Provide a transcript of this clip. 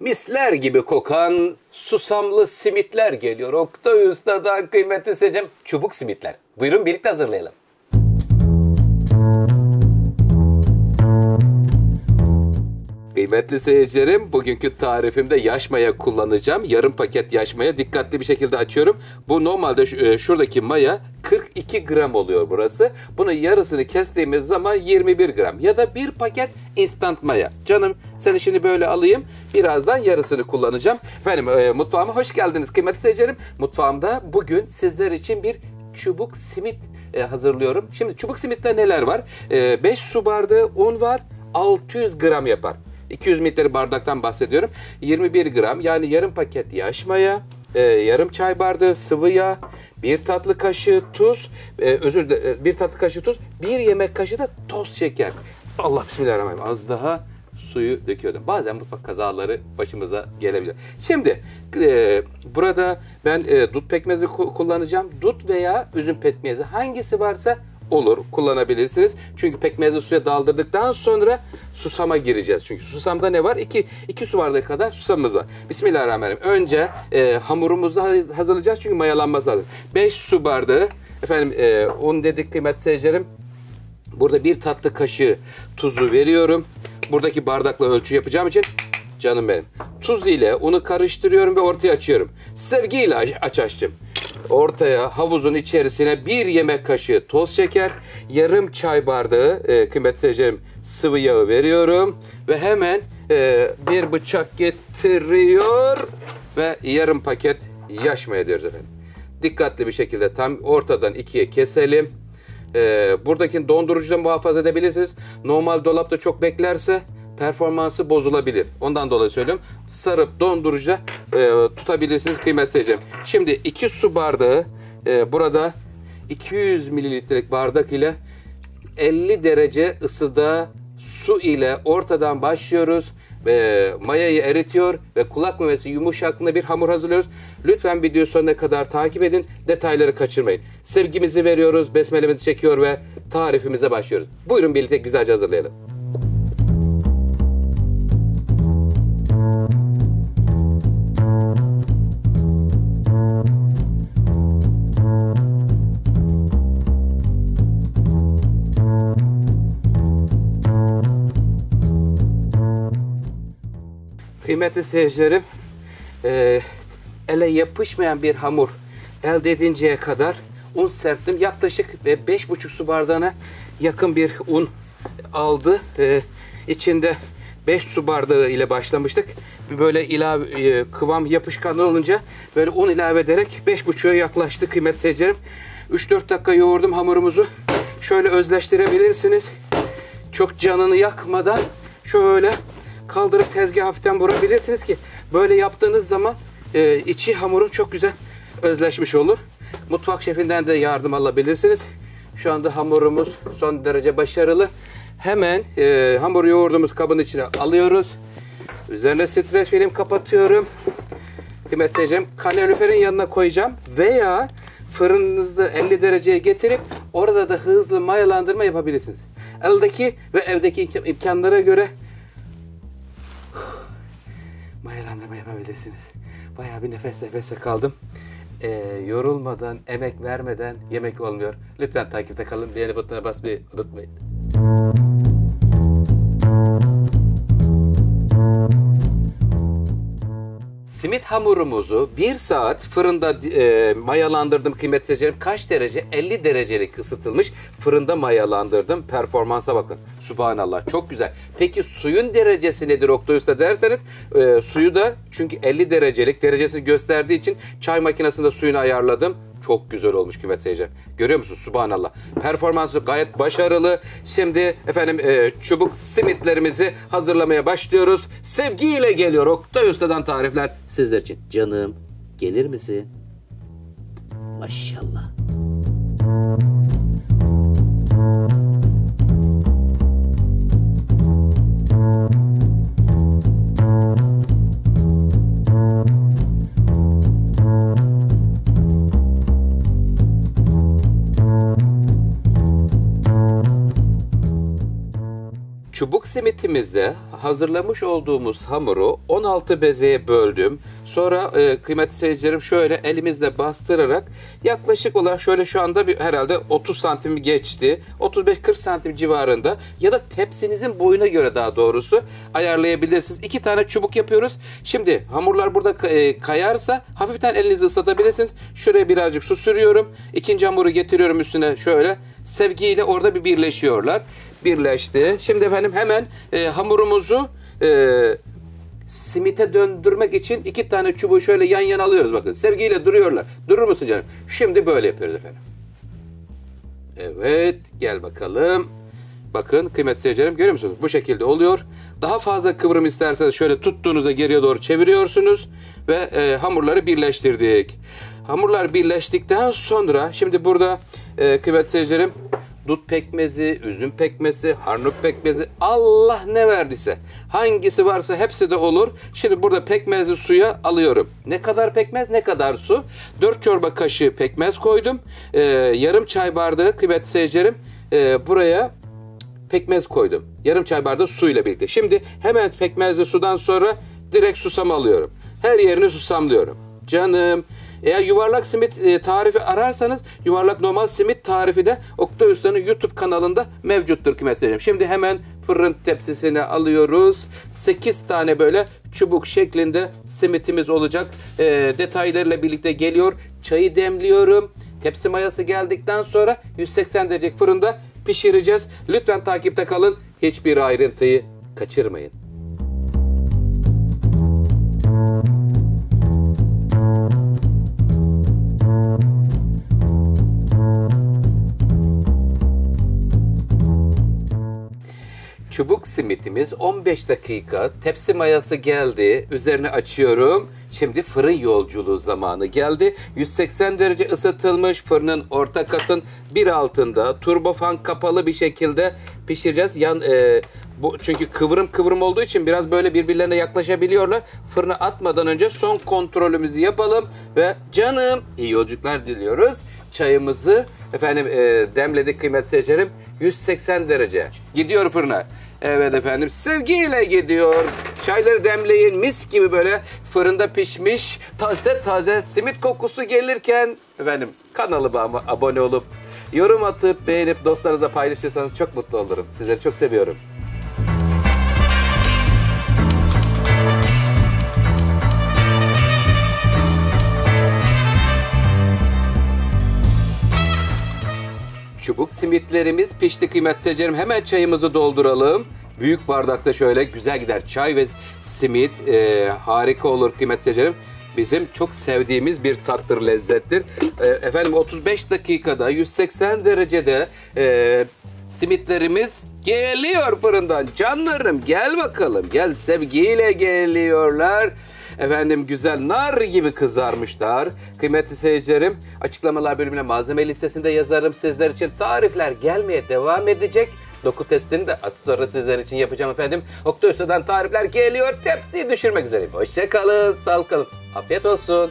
misler gibi kokan susamlı simitler geliyor. Oktay Usta'dan kıymetli seyircim çubuk simitler. Buyurun birlikte hazırlayalım. Kıymetli seyircilerim, bugünkü tarifimde yaş maya kullanacağım. Yarım paket yaş maya dikkatli bir şekilde açıyorum. Bu normalde e, şuradaki maya 42 gram oluyor burası. Bunun yarısını kestiğimiz zaman 21 gram ya da bir paket instant maya. Canım seni şimdi böyle alayım. Birazdan yarısını kullanacağım. Efendim e, mutfağıma hoş geldiniz kıymetli seyircilerim. Mutfağımda bugün sizler için bir çubuk simit e, hazırlıyorum. Şimdi çubuk simitte neler var? 5 su bardağı un var. 600 gram yapar. 200 mililitre bardaktan bahsediyorum. 21 gram yani yarım paket yaş maya, e, yarım çay bardağı sıvı yağ, bir tatlı kaşığı tuz, e, özür dilerim, e, bir tatlı kaşığı tuz, bir yemek kaşığı da toz şeker. Allah bismillahirrahmanirrahim. Az daha suyu döküyordum. Bazen mutfak kazaları başımıza gelebilir. Şimdi e, burada ben e, dut pekmezi kullanacağım. Dut veya üzüm pekmezi hangisi varsa olur kullanabilirsiniz. Çünkü pekmezi suya daldırdıktan sonra susama gireceğiz. Çünkü susamda ne var? 2 2 su bardağı kadar susamımız var. Bismillahirrahmanirrahim. Önce e, hamurumuzu hazırlayacağız çünkü mayalanması lazım. 5 su bardağı efendim e, un dedik kıymetli seyircilerim. Burada bir tatlı kaşığı tuzu veriyorum. Buradaki bardakla ölçü yapacağım için canım benim. Tuz ile unu karıştırıyorum ve ortaya açıyorum. Sevgiyle aç açtım. Ortaya havuzun içerisine bir yemek kaşığı toz şeker, yarım çay bardağı e, kıymetli seyircilerim sıvı yağı veriyorum. Ve hemen e, bir bıçak getiriyor ve yarım paket yaş maya diyoruz efendim. Dikkatli bir şekilde tam ortadan ikiye keselim. E, buradaki dondurucuda muhafaza edebilirsiniz. Normal dolapta çok beklerse performansı bozulabilir. Ondan dolayı söylüyorum. Sarıp dondurucuda e, tutabilirsiniz kıymetli seyircilerim. Şimdi 2 su bardağı e, burada 200 mililitrelik bardak ile 50 derece ısıda su ile ortadan başlıyoruz ve mayayı eritiyor ve kulak memesi yumuşaklığında bir hamur hazırlıyoruz. Lütfen video sonuna kadar takip edin. Detayları kaçırmayın. Sevgimizi veriyoruz, besmelemizi çekiyor ve tarifimize başlıyoruz. Buyurun birlikte güzelce hazırlayalım. Kıymetli seyircilerim, e, ele yapışmayan bir hamur elde edinceye kadar un serptim. Yaklaşık 5,5 su bardağına yakın bir un aldı. E, içinde 5 su bardağı ile başlamıştık. Böyle ilave e, kıvam yapışkan olunca böyle un ilave ederek 5,5'a yaklaştı kıymetli seyircilerim. 3-4 dakika yoğurdum hamurumuzu. Şöyle özleştirebilirsiniz. Çok canını yakmadan şöyle kaldırıp tezgah hafiften vurabilirsiniz ki böyle yaptığınız zaman e, içi hamurun çok güzel özleşmiş olur. Mutfak şefinden de yardım alabilirsiniz. Şu anda hamurumuz son derece başarılı. Hemen e, hamuru yoğurduğumuz kabın içine alıyoruz. Üzerine streç film kapatıyorum. Kıymetli kaloriferin yanına koyacağım. Veya fırınınızda 50 dereceye getirip orada da hızlı mayalandırma yapabilirsiniz. Eldeki ve evdeki imkanlara göre mayalandırma yapabilirsiniz. Bayağı bir nefes nefese kaldım. Ee, yorulmadan, emek vermeden yemek olmuyor. Lütfen takipte kalın. Beğeni butonuna basmayı unutmayın. Simit hamurumuzu bir saat fırında e, mayalandırdım kıymetli seyircilerim. Kaç derece? 50 derecelik ısıtılmış fırında mayalandırdım. Performansa bakın. Subhanallah çok güzel. Peki suyun derecesi nedir Oktay Usta derseniz e, suyu da çünkü 50 derecelik derecesi gösterdiği için çay makinesinde suyunu ayarladım. Çok güzel olmuş kıymet seyirciler. Görüyor musun? Subhanallah. Performansı gayet başarılı. Şimdi efendim e, çubuk simitlerimizi hazırlamaya başlıyoruz. Sevgiyle geliyor Oktay Usta'dan tarifler sizler için. Canım gelir misin? Maşallah. Çubuk simitimizde hazırlamış olduğumuz hamuru 16 bezeye böldüm. Sonra e, kıymetli seyircilerim şöyle elimizle bastırarak yaklaşık olarak şöyle şu anda bir, herhalde 30 santim geçti. 35-40 santim civarında ya da tepsinizin boyuna göre daha doğrusu ayarlayabilirsiniz. İki tane çubuk yapıyoruz. Şimdi hamurlar burada e, kayarsa hafiften elinizi ıslatabilirsiniz. Şuraya birazcık su sürüyorum. İkinci hamuru getiriyorum üstüne şöyle sevgiyle orada bir birleşiyorlar. Birleşti. Şimdi efendim hemen e, hamurumuzu e, simite döndürmek için iki tane çubuğu şöyle yan yana alıyoruz bakın. Sevgiyle duruyorlar. Durur musun canım? Şimdi böyle yapıyoruz efendim. Evet gel bakalım. Bakın kıymetli seyircilerim görüyor musunuz? Bu şekilde oluyor. Daha fazla kıvrım isterseniz şöyle tuttuğunuzda geriye doğru çeviriyorsunuz ve e, hamurları birleştirdik. Hamurlar birleştikten sonra şimdi burada e, kıymetli seyircilerim dut pekmezi, üzüm pekmezi, harnut pekmezi Allah ne verdiyse hangisi varsa hepsi de olur. Şimdi burada pekmezi suya alıyorum. Ne kadar pekmez ne kadar su? 4 çorba kaşığı pekmez koydum. Ee, yarım çay bardağı kıymetli seyircilerim e, buraya pekmez koydum. Yarım çay bardağı suyla birlikte. Şimdi hemen pekmezli sudan sonra direkt susam alıyorum. Her yerini susamlıyorum. Canım eğer yuvarlak simit e, tarifi ararsanız yuvarlak normal simit tarifi de Oktay Usta'nın YouTube kanalında mevcuttur kıymetli Şimdi hemen fırın tepsisine alıyoruz. 8 tane böyle çubuk şeklinde simitimiz olacak. E, detaylarıyla birlikte geliyor. Çayı demliyorum. Tepsi mayası geldikten sonra 180 derece fırında pişireceğiz. Lütfen takipte kalın. Hiçbir ayrıntıyı kaçırmayın. Çubuk simitimiz 15 dakika. Tepsi mayası geldi. Üzerine açıyorum. Şimdi fırın yolculuğu zamanı geldi. 180 derece ısıtılmış fırının orta katın bir altında turbofan kapalı bir şekilde pişireceğiz. Yan e, bu çünkü kıvrım kıvrım olduğu için biraz böyle birbirlerine yaklaşabiliyorlar. Fırına atmadan önce son kontrolümüzü yapalım ve canım iyi yolculuklar diliyoruz. Çayımızı efendim e, demledik kıymet seçerim. 180 derece. Gidiyor fırına. Evet efendim sevgiyle gidiyor. Çayları demleyin mis gibi böyle fırında pişmiş taze taze simit kokusu gelirken efendim kanalıma abone olup yorum atıp beğenip dostlarınızla paylaşırsanız çok mutlu olurum. Sizleri çok seviyorum. Simitlerimiz pişti kıymetli seyircilerim. Hemen çayımızı dolduralım. Büyük bardakta şöyle güzel gider. Çay ve simit e, harika olur kıymetli seyircilerim. Bizim çok sevdiğimiz bir tattır, lezzettir. E, efendim 35 dakikada 180 derecede e, simitlerimiz geliyor fırından. Canlarım gel bakalım. Gel sevgiyle geliyorlar. Efendim güzel nar gibi kızarmışlar. Kıymetli seyircilerim açıklamalar bölümüne malzeme listesinde yazarım sizler için. Tarifler gelmeye devam edecek. Doku testini de az sonra sizler için yapacağım efendim. Oktay tarifler geliyor. Tepsiyi düşürmek üzere. Hoşçakalın, sağlık kalın. Afiyet olsun.